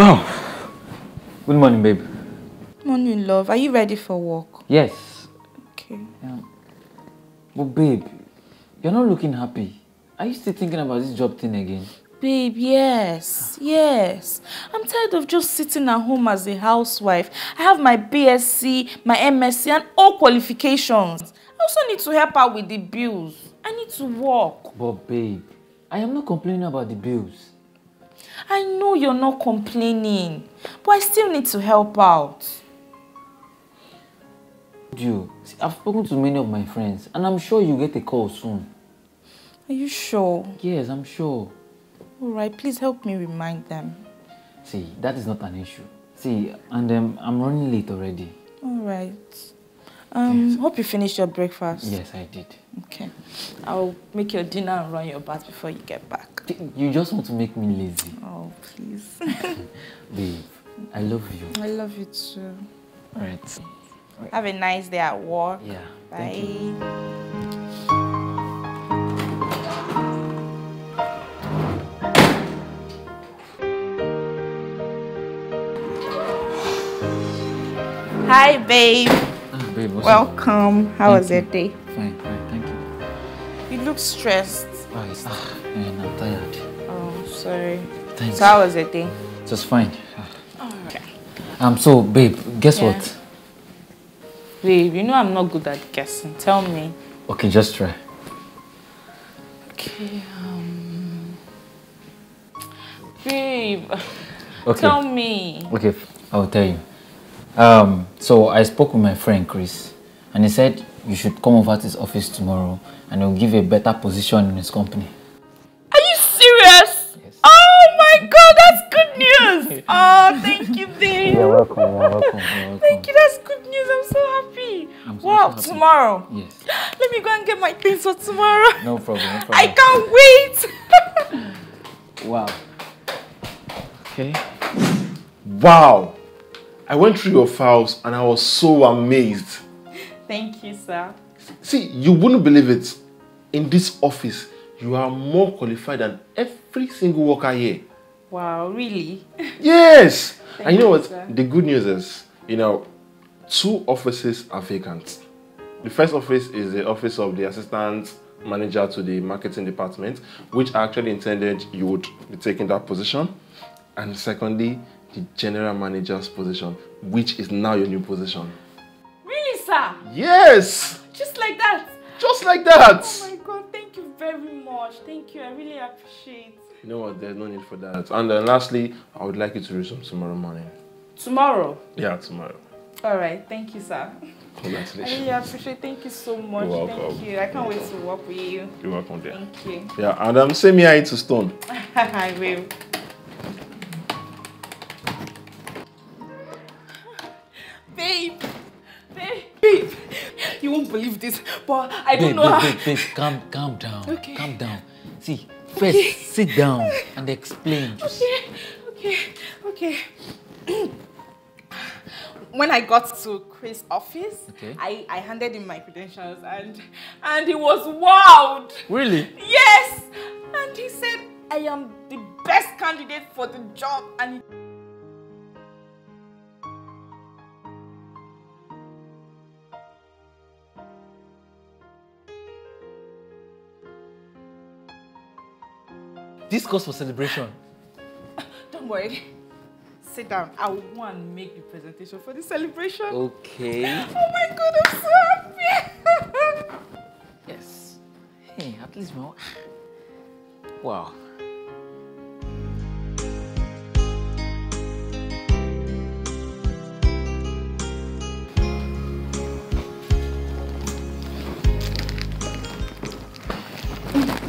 Oh, good morning, babe. Morning, love. Are you ready for work? Yes. Okay. Yeah. But babe, you're not looking happy. Are you still thinking about this job thing again? Babe, yes, yes. I'm tired of just sitting at home as a housewife. I have my BSc, my MSc, and all qualifications. I also need to help out with the bills. I need to work. But babe, I am not complaining about the bills. I know you're not complaining, but I still need to help out. You, see, I've spoken to many of my friends, and I'm sure you'll get a call soon. Are you sure? Yes, I'm sure. All right, please help me remind them. See, that is not an issue. See, and um, I'm running late already. All right. Um, yes. hope you finished your breakfast. Yes, I did. Okay. I'll make your dinner and run your bath before you get back. You just want to make me lazy. Oh, please. Babe, I love you. I love you too. All right. Have a nice day at work. Yeah. Bye. Hi, babe. Babe Welcome. How was your day? Fine, fine, thank you. You look stressed. Oh, it's, ah, man, I'm tired. Oh, sorry. Thanks. So how was your day? It was fine. Okay. Um, so, babe, guess Yeah. what? Babe, you know I'm not good at guessing. Tell me. Okay, just try. Okay, um... Babe, Okay. tell me. Okay, I'll tell you. Um, so I spoke with my friend Chris, and he said you should come over to his office tomorrow, and he'll give you a better position in his company. Are you serious? Yes. Oh my god, that's good news! oh, thank you, babe. You're welcome. You're welcome. You're welcome. Thank you, that's good news. I'm so happy. I'm so wow, happy. tomorrow. Yes. Let me go and get my things for tomorrow. No problem. No problem. I can't wait. Wow. Okay. Wow! I went through your files and I was so amazed. Thank you, sir. See, you wouldn't believe it. In this office, you are more qualified than every single worker here. Wow, really? Yes! and you know what? sir. The good news is, you know, two offices are vacant. The first office is the office of the assistant manager to the marketing department, which I actually intended you would be taking that position. And secondly, the general manager's position, which is now your new position. Really, sir? Yes! Just like that? Just like that! Oh my god, thank you very much. Thank you, I really appreciate You know what? There's no need for that. And then lastly, I would like you to resume tomorrow morning. Tomorrow? Yeah, tomorrow. Alright, thank you, sir. Congratulations. I really appreciate Thank you so much. You're welcome. Thank you. I can't wait to work with you. You're welcome there. Thank you. Yeah, and um, send me here to stone. I will. Won't believe this, but I don't Babe, know babe, how. babe, calm, calm down. Okay. Calm down. See, first, sit down and explain. Okay, okay, okay. when I got to Chris' office, Okay. I, I handed him my credentials and and he was wowed. Really? Yes! And he said I am the best candidate for the job and This calls for celebration. don't worry. Sit down. I will go and make the presentation for the celebration. Okay. Oh my god, I'm so happy! Yes. Hey, at least more. Wow.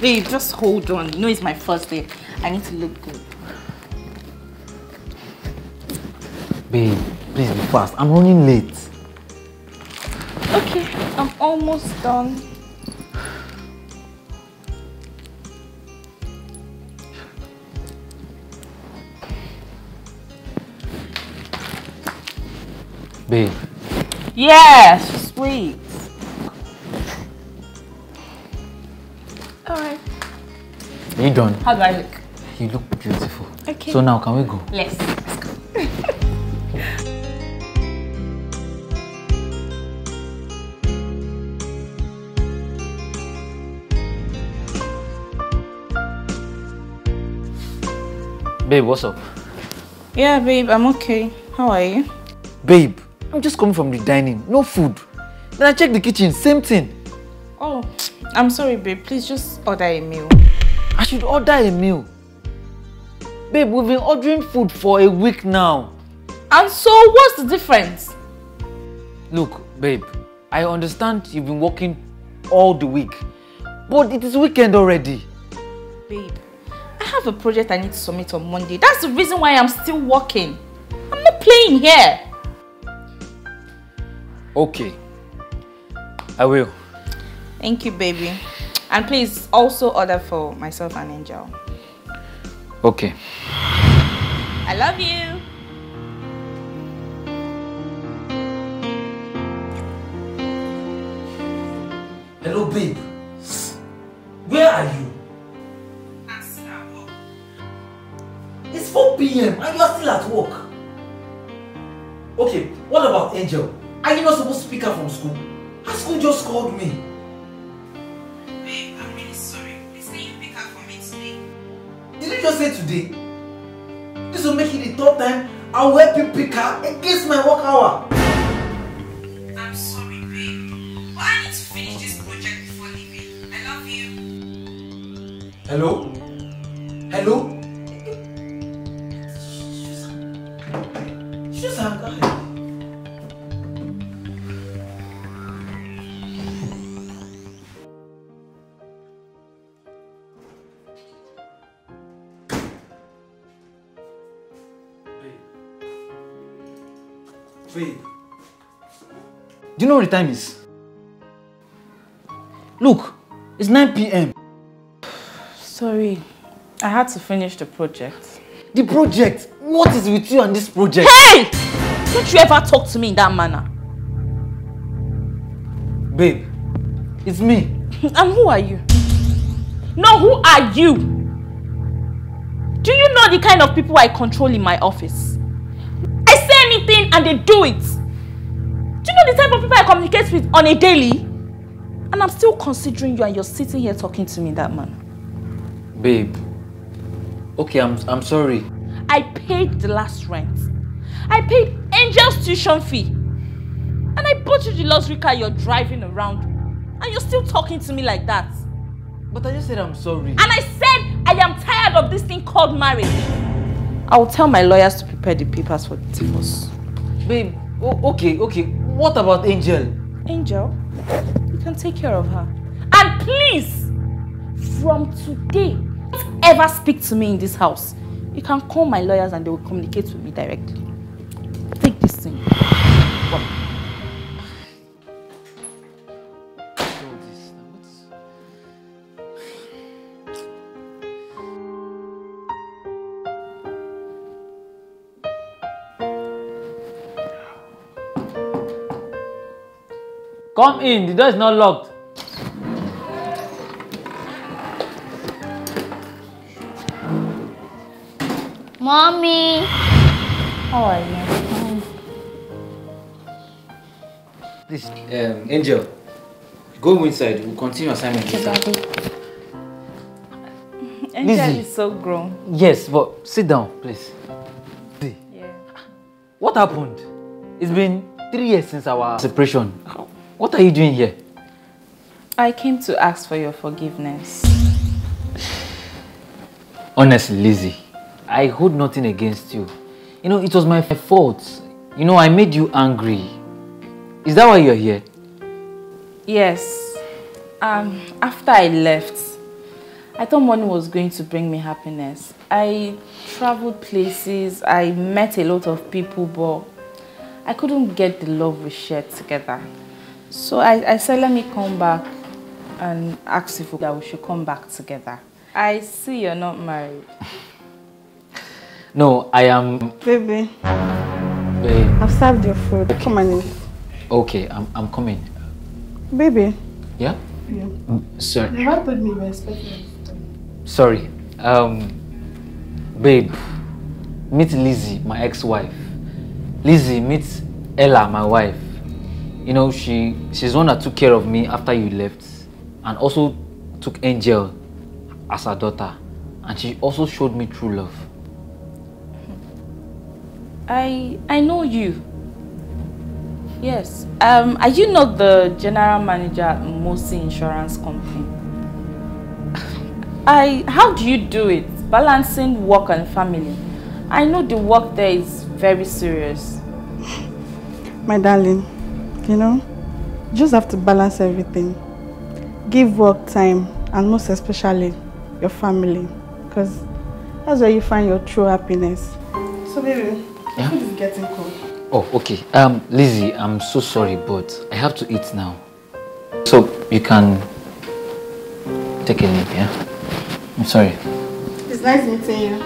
Babe, just hold on. You know it's my first day. I need to look good. Babe, please be fast. I'm running late. Okay, I'm almost done. Babe, Yes, sweet. Alright. are you done? How do I look? You look beautiful. Okay. So now, can we go? Let's. Let's go. Babe, what's up? Yeah, babe, I'm okay. How are you? Babe, I'm just coming from the dining. No food. Then I checked the kitchen, same thing. Oh, I'm sorry, babe. Please just order a meal. I should order a meal. Babe, we've been ordering food for a week now. And so, what's the difference? Look, babe, I understand you've been working all the week, but it is weekend already. Babe, I have a project I need to submit on Monday. That's the reason why I'm still working. I'm not playing here. Okay, I will. Thank you, baby. And please also order for myself and Angel. Okay. I love you. Hello, babe. Where are you? It's 4 p.m. and you are still at work. Okay, what about Angel? Are you not supposed to pick her from school? Her school just called me. Just say today? This will make it the third time I will help you pick her against my work hour. I'm sorry, babe. But I need to finish this project before leaving. I love you. Hello? Hello? Babe. Do you know what the time is? Look, it's 9 p.m. Sorry. I had to finish the project. The project. What is with you and this project? Hey! Don't you ever talk to me in that manner. Babe, it's me. And who are you? No, who are you? Do you know the kind of people I control in my office? Anything and they do it. Do you know the type of people I communicate with on a daily? And I'm still considering you and you're sitting here talking to me in that manner. Babe. Okay, I'm I'm sorry. I paid the last rent. I paid Angel's tuition fee. And I bought you the luxury car you're driving around. And you're still talking to me like that. But I just said I'm sorry. And I said I am tired of this thing called marriage. I will tell my lawyers to prepare the papers for the divorce. Babe, okay, okay. What about Angel? Angel, you can take care of her. And please, from today, don't ever speak to me in this house. You can call my lawyers and they will communicate with me directly. Come in, the door is not locked. Mommy. How are you? Please, um, Angel, go inside. We'll continue assignment later. Angel Lizzie. is so grown. Yes, but sit down, please. See, Yeah. What happened? It's been three years since our separation. What are you doing here? I came to ask for your forgiveness. Honestly, Lizzie, I hold nothing against you. You know, it was my fault. You know, I made you angry. Is that why you're here? Yes. Um, after I left, I thought money was going to bring me happiness. I traveled places, I met a lot of people, but I couldn't get the love we shared together. So I, I said, let me come back and ask if that we should come back together. I see you're not married. No, I am. Baby, Babe. I've served your food. Come on in. Okay, I'm, I'm coming. Baby. Yeah? Yeah. Sorry. Never told me you expecting Sorry. Um, Babe, meet Lizzie, my ex-wife. Lizzie, meet Ella, my wife. You know, she she's the one that took care of me after you left and also took Angel as her daughter. And she also showed me true love. I I know you. Yes. Um, are you not the general manager at Moci Insurance Company? I how do you do it? Balancing work and family. I know the work there is very serious. My darling, you know, you just have to balance everything. Give work time and most especially your family because that's where you find your true happiness. So baby, Yeah? food is getting cold. Oh, okay. Um, Lizzie, I'm so sorry, but I have to eat now. So you can take a nap, yeah? I'm sorry. It's nice meeting you.